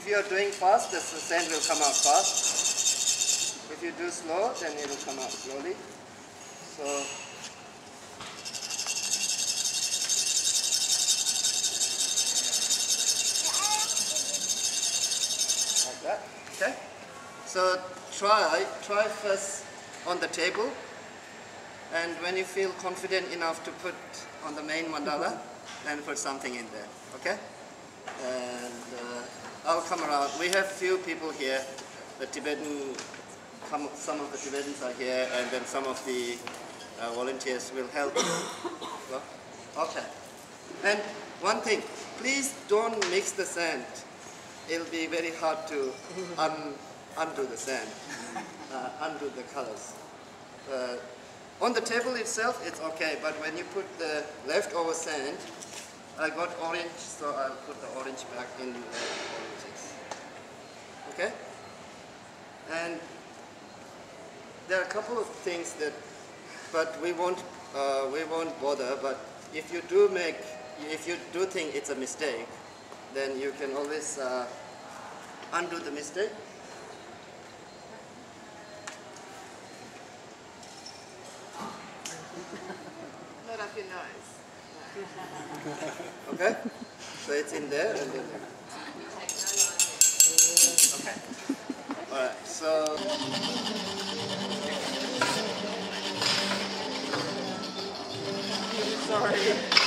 if you are doing fast, the sand will come out fast. If you do slow, then it will come out slowly. So like that. Okay. So try try first on the table, and when you feel confident enough to put on the main mandala, then put something in there. Okay. Uh, I'll come around. We have few people here. The Tibetan, come, some of the Tibetans are here, and then some of the uh, volunteers will help. Well, okay. And one thing, please don't mix the sand. It'll be very hard to un, undo the sand, uh, undo the colors. Uh, on the table itself, it's okay, but when you put the leftover sand, I got orange, so I'll put the orange back in the oranges. Okay? And there are a couple of things that, but we won't, uh, we won't bother, but if you do make, if you do think it's a mistake, then you can always uh, undo the mistake. Not up your nose. okay? So it's in there and in there. Okay. Alright, so... Sorry.